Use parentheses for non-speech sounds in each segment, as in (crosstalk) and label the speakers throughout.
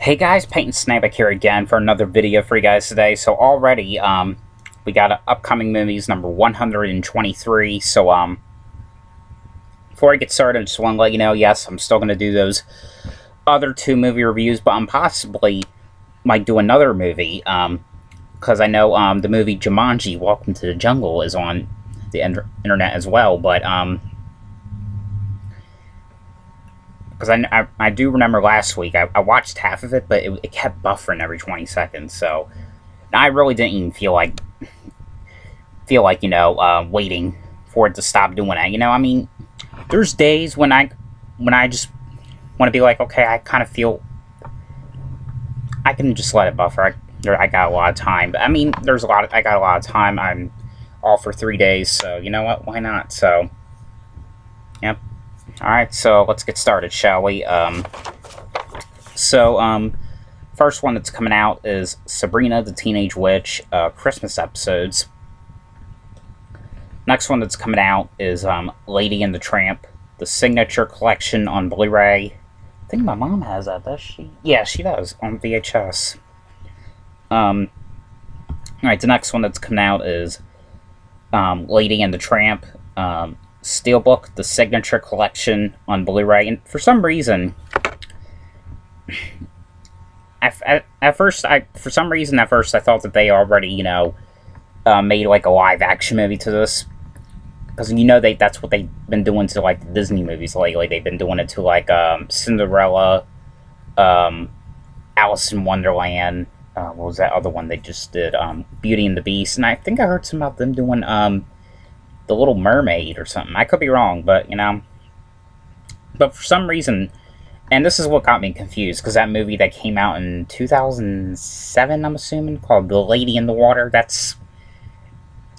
Speaker 1: Hey guys, Peyton Snabeck here again for another video for you guys today. So already, um, we got upcoming movies number 123. So, um, before I get started, I just want to let you know, yes, I'm still going to do those other two movie reviews, but I'm possibly might do another movie, um, because I know, um, the movie Jumanji, Welcome to the Jungle is on the internet as well, but, um, because I, I, I, do remember last week I, I watched half of it, but it, it, kept buffering every 20 seconds. So I really didn't even feel like feel like you know uh, waiting for it to stop doing that. You know, I mean, there's days when I when I just want to be like, okay, I kind of feel I can just let it buffer. I, I got a lot of time, but I mean, there's a lot. Of, I got a lot of time. I'm all for three days, so you know what? Why not? So. Alright, so let's get started, shall we? Um, so, um, first one that's coming out is Sabrina the Teenage Witch uh, Christmas episodes. Next one that's coming out is um, Lady and the Tramp, the Signature Collection on Blu-ray. I think my mom has that, does she? Yeah, she does, on VHS. Um, Alright, the next one that's coming out is um, Lady and the Tramp, um, Steelbook, the Signature Collection on Blu-ray, and for some reason, at, at, first, I for some reason at first I thought that they already, you know, uh, made like a live action movie to this, because you know they that's what they've been doing to like the Disney movies lately. They've been doing it to like um, Cinderella, um, Alice in Wonderland. Uh, what was that other one they just did? Um, Beauty and the Beast, and I think I heard some about them doing um, the Little Mermaid or something. I could be wrong, but you know. But for some reason, and this is what got me confused, because that movie that came out in 2007, I'm assuming, called The Lady in the Water, that's.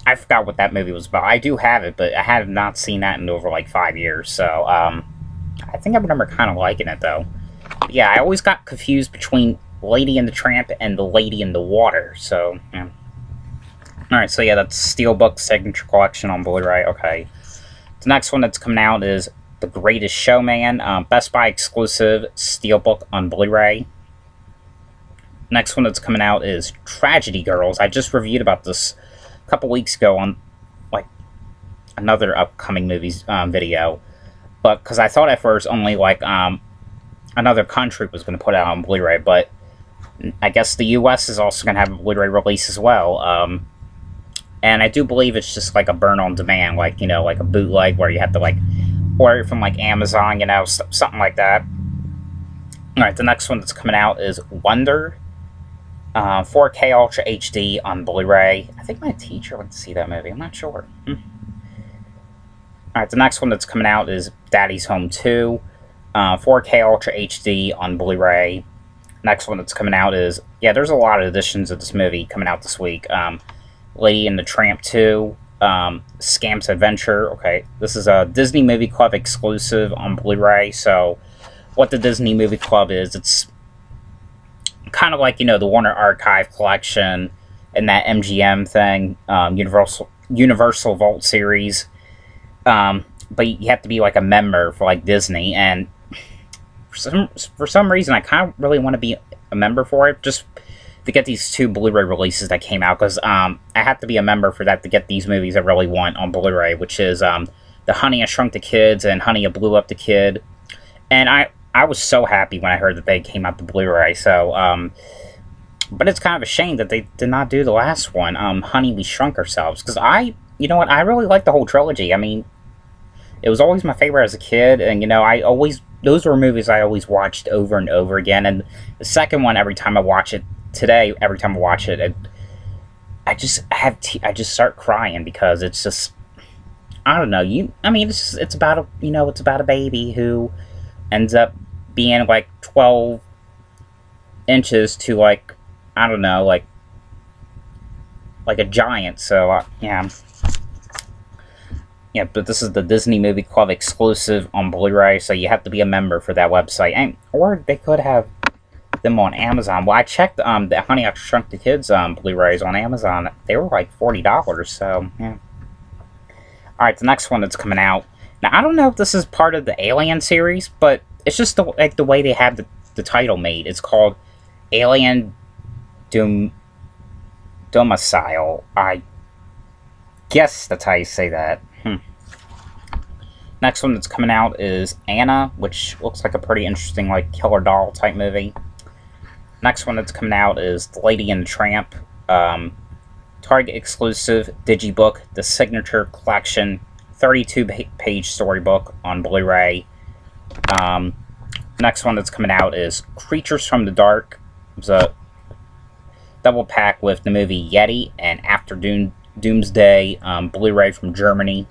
Speaker 1: I forgot what that movie was about. I do have it, but I have not seen that in over like five years, so, um. I think I remember kind of liking it, though. But yeah, I always got confused between Lady and the Tramp and The Lady in the Water, so, yeah. Alright, so yeah, that's Steelbook Signature Collection on Blu-ray. Okay. The next one that's coming out is The Greatest Showman, um, Best Buy exclusive Steelbook on Blu-ray. Next one that's coming out is Tragedy Girls. I just reviewed about this a couple weeks ago on, like, another upcoming movies um, video. But, because I thought at first only, like, um, another country was going to put out on Blu-ray, but I guess the U.S. is also going to have a Blu-ray release as well. Um, and I do believe it's just like a burn on demand, like you know, like a bootleg where you have to like order it from like Amazon, you know, something like that. All right, the next one that's coming out is Wonder, uh, 4K Ultra HD on Blu-ray. I think my teacher went to see that movie. I'm not sure. Hmm. All right, the next one that's coming out is Daddy's Home 2, uh, 4K Ultra HD on Blu-ray. Next one that's coming out is yeah, there's a lot of editions of this movie coming out this week. Um, Lady and the Tramp 2, um, Scamp's Adventure. Okay, this is a Disney Movie Club exclusive on Blu-ray. So, what the Disney Movie Club is, it's kind of like you know the Warner Archive collection and that MGM thing, um, Universal Universal Vault series. Um, but you have to be like a member for like Disney, and for some for some reason, I kind of really want to be a member for it, just to get these two Blu-ray releases that came out because um, I have to be a member for that to get these movies I really want on Blu-ray, which is um, the Honey I Shrunk the Kids and Honey I Blew Up the Kid, and I I was so happy when I heard that they came out the Blu-ray. So, um, but it's kind of a shame that they did not do the last one, um, Honey We Shrunk Ourselves, because I you know what I really like the whole trilogy. I mean, it was always my favorite as a kid, and you know I always those were movies I always watched over and over again. And the second one, every time I watch it, today, every time I watch it, I just have I just start crying because it's just I don't know. You, I mean, it's it's about a you know it's about a baby who ends up being like twelve inches to like I don't know like like a giant. So uh, yeah. Yeah, but this is the Disney Movie Club exclusive on Blu-ray, so you have to be a member for that website. And, or they could have them on Amazon. Well, I checked um, the Honey I Shrunk the Kids um, Blu-rays on Amazon. They were like $40, so, yeah. Alright, the next one that's coming out. Now, I don't know if this is part of the Alien series, but it's just the, like the way they have the, the title made. It's called Alien Dom Domicile. I guess that's how you say that. Hmm. Next one that's coming out is Anna, which looks like a pretty interesting, like, killer doll type movie. Next one that's coming out is The Lady and the Tramp. Um, Target exclusive digibook, the Signature Collection, 32 page storybook on Blu ray. Um, next one that's coming out is Creatures from the Dark. It's a double pack with the movie Yeti and After Doom, Doomsday um, Blu ray from Germany.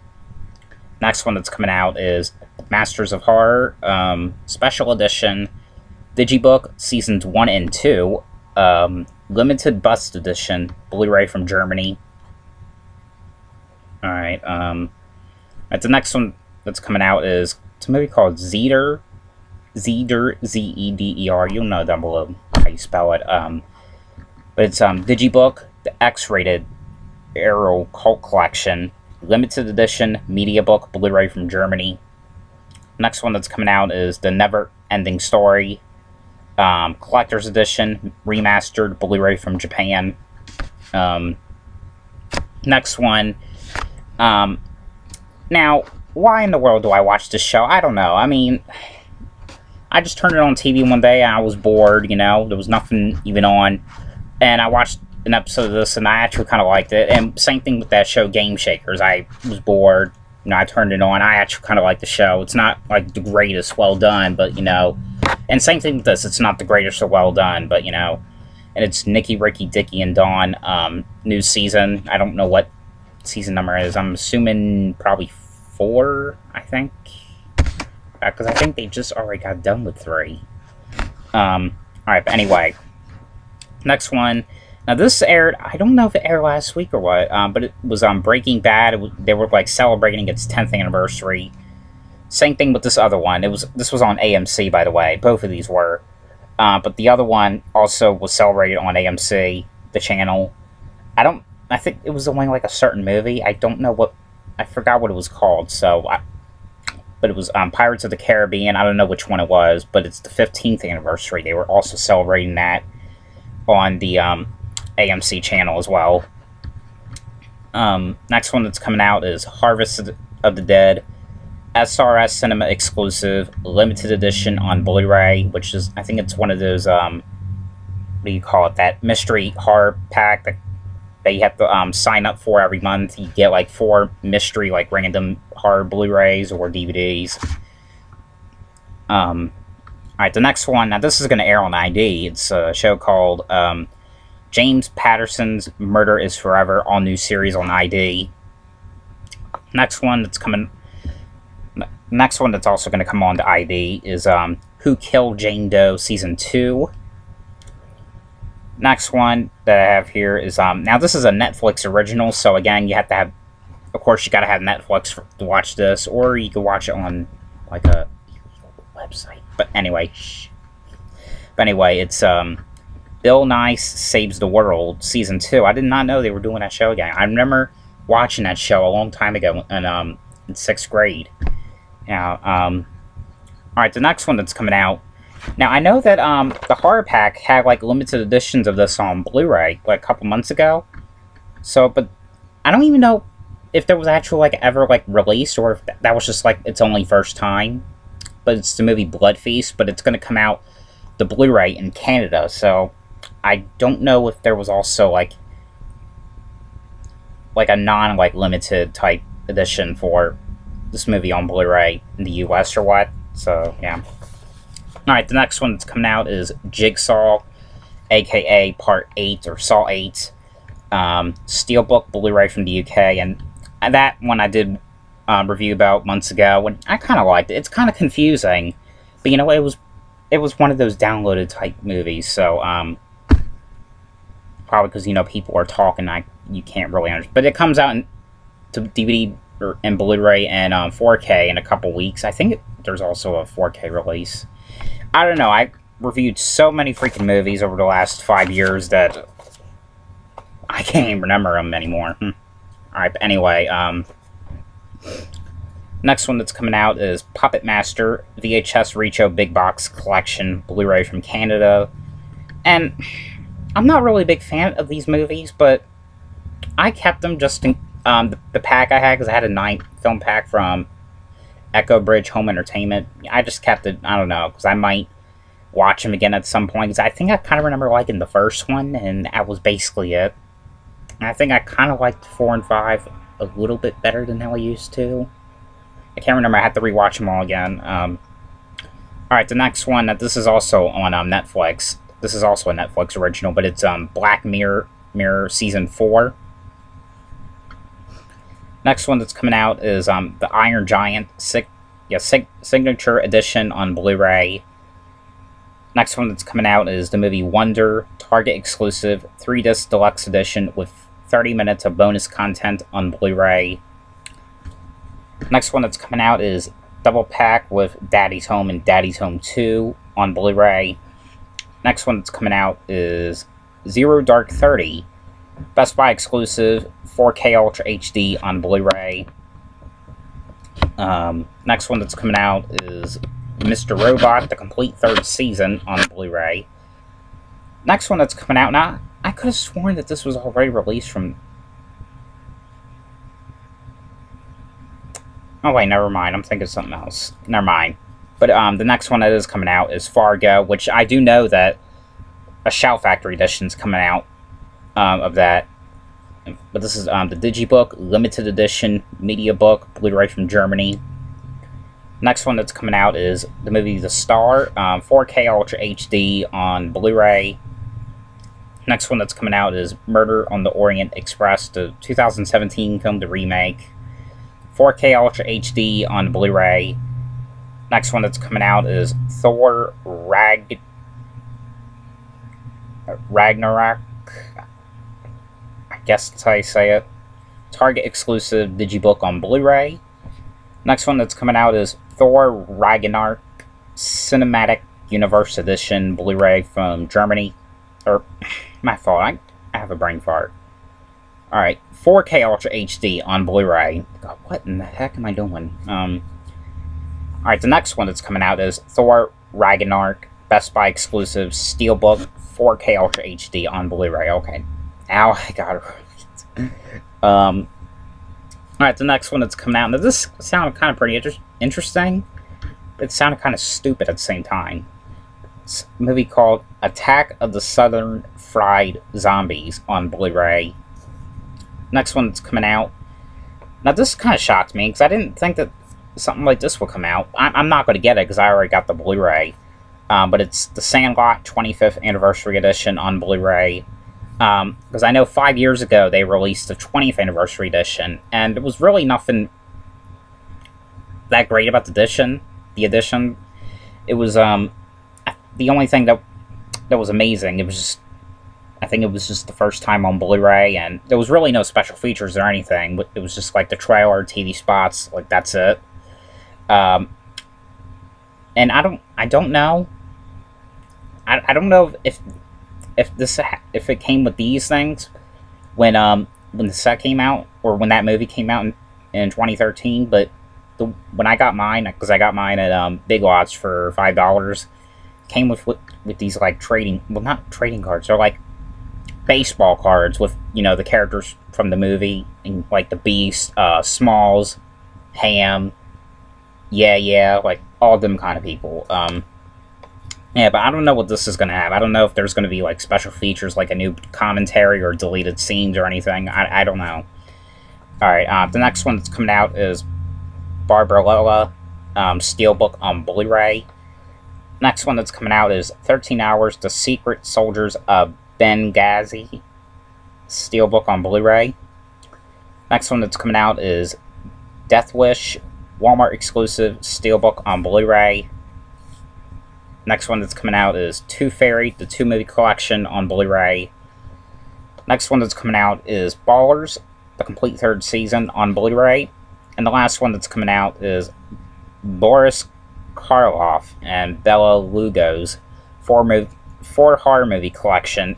Speaker 1: Next one that's coming out is Masters of Horror um, Special Edition Digibook Seasons 1 and 2. Um, limited bust edition Blu-ray from Germany. All right. Um, right, the next one that's coming out is it's a movie called Zeder, Zeder, Z E D E R. You'll know down below how you spell it. Um, but it's um Digibook, the X-rated Euro Cult Collection, limited edition media book Blu-ray from Germany. Next one that's coming out is the Never Ending Story, um, collector's edition, remastered Blu-ray from Japan. Um, next one. Um, now, why in the world do I watch this show? I don't know. I mean, I just turned it on TV one day and I was bored, you know, there was nothing even on. And I watched an episode of this and I actually kind of liked it. And same thing with that show, Game Shakers. I was bored, you know, I turned it on. I actually kind of like the show. It's not like the greatest, well done, but you know, and same thing with this. It's not the greatest or well done, but you know, and it's Nicky, Ricky, Dicky, and Dawn. Um, new season. I don't know what season number is. I'm assuming probably four. I think because uh, I think they just already got done with three. Um, all right, but anyway, next one. Now this aired. I don't know if it aired last week or what, um, but it was on Breaking Bad. Was, they were like celebrating its 10th anniversary. Same thing with this other one. It was this was on AMC, by the way. Both of these were, uh, but the other one also was celebrated on AMC, the channel. I don't. I think it was only like a certain movie. I don't know what. I forgot what it was called. So, I, but it was um, Pirates of the Caribbean. I don't know which one it was, but it's the 15th anniversary. They were also celebrating that on the um, AMC channel as well. Um, next one that's coming out is Harvest of the Dead. SRS Cinema exclusive, limited edition on Blu-ray, which is I think it's one of those um, what do you call it? That mystery horror pack that that you have to um, sign up for every month. You get like four mystery, like random horror Blu-rays or DVDs. Um, all right, the next one. Now this is going to air on ID. It's a show called um, James Patterson's Murder Is Forever, all new series on ID. Next one that's coming next one that's also going to come on to ID is um, Who Killed Jane Doe Season 2. Next one that I have here is, um, now this is a Netflix original, so again, you have to have, of course, you got to have Netflix for, to watch this, or you can watch it on, like, a website. But anyway, but anyway, it's, um, Bill Nye Saves the World Season 2. I did not know they were doing that show again. I remember watching that show a long time ago in, um, in sixth grade. Now, um, alright, the next one that's coming out. Now, I know that um, the horror pack had like limited editions of this on Blu-ray like a couple months ago. So, but I don't even know if there was actually like ever like released or if that was just like its only first time. But it's the movie Blood Feast, but it's going to come out the Blu-ray in Canada. So I don't know if there was also like like a non like limited type edition for this movie on Blu-ray in the US or what. So, yeah. Alright, the next one that's coming out is Jigsaw, aka Part 8 or Saw 8. Um, Steelbook Blu-ray from the UK, and that one I did um, review about months ago, I kind of liked it. It's kind of confusing, but you know, it was it was one of those downloaded type movies, so um, probably because you know people are talking, I you can't really understand. But it comes out in, to DVD and Blu-ray and um, 4K in a couple weeks. I think there's also a 4K release. I don't know. I reviewed so many freaking movies over the last five years that I can't even remember them anymore. All right. Anyway, um, Next one that's coming out is Puppet Master VHS Retro Big Box Collection Blu-ray from Canada. And I'm not really a big fan of these movies, but I kept them just in um, the, the pack I had because I had a nine film pack from Echo Bridge Home Entertainment. I just kept it. I don't know because I might watch them again at some point. Because I think I kind of remember liking the first one, and that was basically it. And I think I kind of liked four and five a little bit better than how I used to. I can't remember. I had to rewatch them all again. Um, all right, the next one. This is also on um, Netflix. This is also a Netflix original, but it's um, Black Mirror Mirror season four. Next one that's coming out is um, the Iron Giant sig- yeah, sig- signature edition on Blu-ray. Next one that's coming out is the movie Wonder, Target exclusive, three disc deluxe edition with 30 minutes of bonus content on Blu-ray. Next one that's coming out is Double Pack with Daddy's Home and Daddy's Home 2 on Blu-ray. Next one that's coming out is Zero Dark 30, Best Buy exclusive, 4K Ultra HD on Blu-ray. Um, next one that's coming out is Mr. Robot, the complete third season on Blu-ray. Next one that's coming out now, I could have sworn that this was already released from. Oh wait, never mind. I'm thinking of something else. Never mind. But um, the next one that is coming out is Fargo, which I do know that a Shout Factory edition is coming out um, of that. But this is um, the Digibook limited edition media book, Blu-ray from Germany. Next one that's coming out is the movie The Star, um, 4K Ultra HD on Blu-ray. Next one that's coming out is Murder on the Orient Express, the 2017 film, the remake. 4K Ultra HD on Blu-ray. Next one that's coming out is Thor Rag Ragnarok. Guess that's how you say it. Target exclusive digibook on Blu-ray. Next one that's coming out is Thor Ragnarok Cinematic Universe Edition Blu-ray from Germany. Or (sighs) my fault. I, have a brain fart. Alright, 4K Ultra HD on Blu-ray. God, what in the heck am I doing? Um, Alright, the next one that's coming out is Thor Ragnarok Best Buy exclusive Steelbook 4K Ultra HD on Blu-ray. Okay. Ow, I got it right. um, Alright, the next one that's coming out. Now, this sounded kind of pretty inter interesting. It sounded kind of stupid at the same time. It's a movie called Attack of the Southern Fried Zombies on Blu-ray. Next one that's coming out. Now, this kind of shocked me, because I didn't think that something like this would come out. I am not going to get it, because I already got the Blu-ray. Um, but it's the Sandlot 25th Anniversary Edition on Blu-ray. Because um, I know five years ago they released the 20th Anniversary Edition, and it was really nothing that great about the edition. The edition, it was um, the only thing that that was amazing. It was just, I think it was just the first time on Blu-ray, and there was really no special features or anything. It was just like the trailer, TV spots, like that's it. Um, and I don't, I don't know I, I don't know if if this if it came with these things when um when the set came out or when that movie came out in, in 2013 but the when I got mine because I got mine at um Big Lots for five dollars came with, with with these like trading well not trading cards they're like baseball cards with you know the characters from the movie and like the Beast uh Smalls Ham yeah yeah like all them kind of people um yeah, but I don't know what this is going to have. I don't know if there's going to be like special features like a new commentary or deleted scenes or anything. I, I don't know. Alright, uh, the next one that's coming out is Barbarella um, Steelbook on Blu ray. Next one that's coming out is 13 Hours The Secret Soldiers of Benghazi Steelbook on Blu ray. Next one that's coming out is Death Wish Walmart exclusive Steelbook on Blu ray. Next one that's coming out is Tooth Fairy, the two movie collection on Blu ray. Next one that's coming out is Ballers, the complete third season on Blu ray. And the last one that's coming out is Boris Karloff and Bela Lugosi's four, mov- four horror movie collection.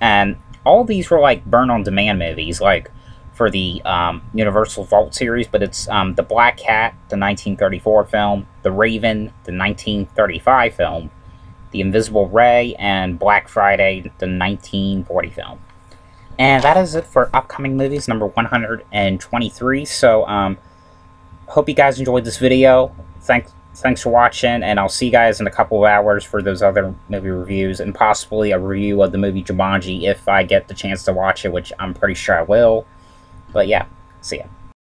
Speaker 1: And all these were like burn on demand movies. Like for the um, Universal Vault series, but it's um, The Black Cat, the 1934 film, The Raven, the 1935 film, The Invisible Ray, and Black Friday, the 1940 film. And that is it for upcoming movies, number 123. So, um, hope you guys enjoyed this video. Thanks, thanks for watching, and I'll see you guys in a couple of hours for those other movie reviews, and possibly a review of the movie Jumanji if I get the chance to watch it, which I'm pretty sure I will. But yeah, see ya.